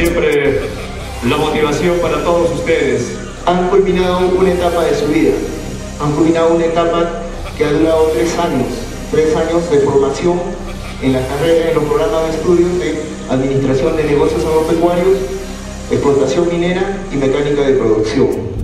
siempre la motivación para todos ustedes. Han culminado una etapa de su vida, han culminado una etapa que ha durado tres años, tres años de formación en las carreras, en los programas de estudios de Administración de Negocios Agropecuarios, Explotación Minera y Mecánica de Producción.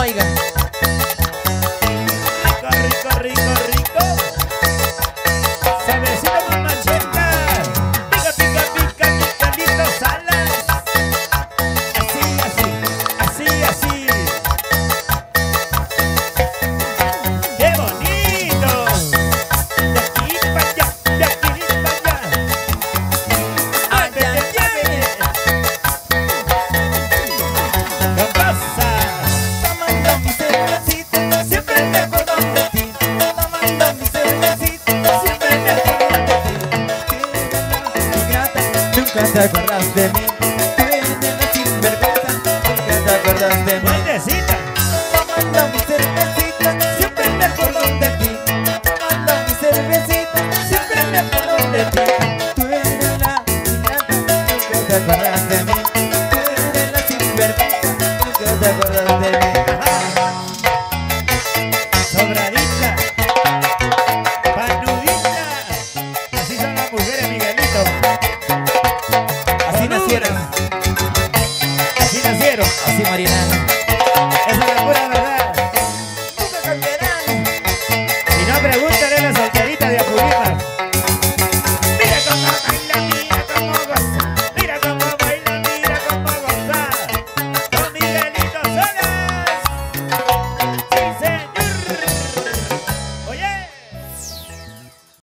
oiga. Nunca te acuerdas de mí la sinvergüenza Nunca te acuerdas de mí. Manda mi cervecita Siempre me de ti. Manda Siempre me acuerdo de ti. Tú eres la ingrata Nunca te acuerdas de mí. Tú eres la sinvergüenza Nunca te acuerdas de mí. Así Marina.